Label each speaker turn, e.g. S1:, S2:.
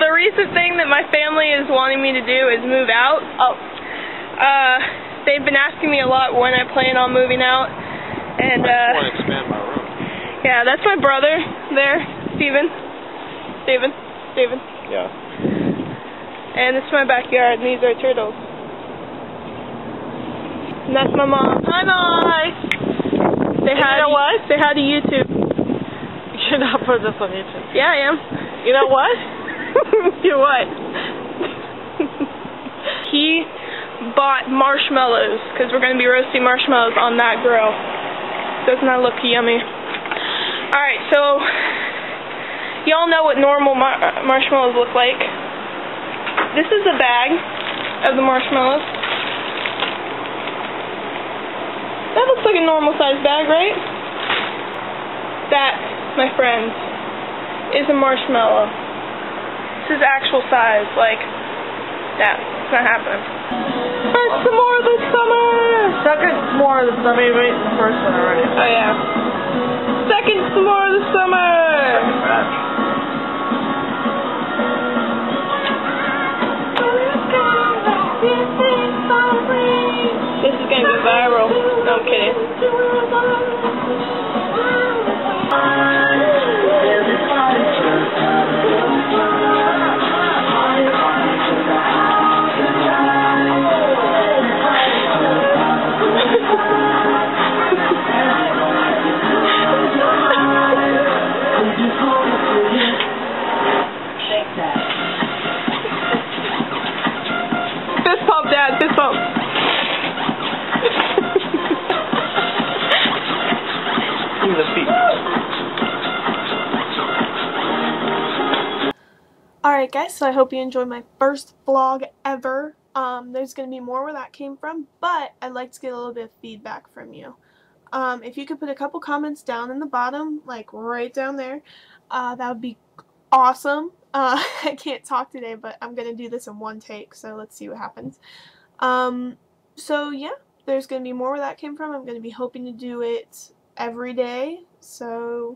S1: the recent thing that my family is wanting me to do is move out.
S2: Oh.
S1: Uh, they've been asking me a lot when I plan on moving out. And,
S3: I
S1: uh,
S3: want to expand my room.
S1: yeah, that's my brother there, Steven. Steven. Steven.
S3: Yeah.
S1: And this is my backyard, and these are turtles. And that's my mom. Hi, Mom. Say hi.
S2: You know what?
S1: Say hi to YouTube.
S2: You're not put this on YouTube.
S1: Yeah, I am.
S2: You know what?
S1: you what? he bought marshmallows because we're going to be roasting marshmallows on that grill. Doesn't that look yummy? Alright, so y'all know what normal mar marshmallows look like. This is a bag of the marshmallows. That looks like a normal sized bag, right? That, my friends, is a marshmallow. This is actual size, like that. It's not happening. First, s'more of the summer!
S2: Second more of the summer, you ate the first one already.
S1: Oh, yeah. Second, s'more of the summer! This is gonna go viral. No, I'm kidding. Dad. Fist pump.
S3: Give the feet.
S4: Alright guys, so I hope you enjoyed my first vlog ever. Um, there's going to be more where that came from, but I'd like to get a little bit of feedback from you. Um, if you could put a couple comments down in the bottom, like right down there, uh, that would be awesome. Uh, I can't talk today, but I'm going to do this in one take, so let's see what happens. Um, so yeah, there's going to be more where that came from. I'm going to be hoping to do it every day, so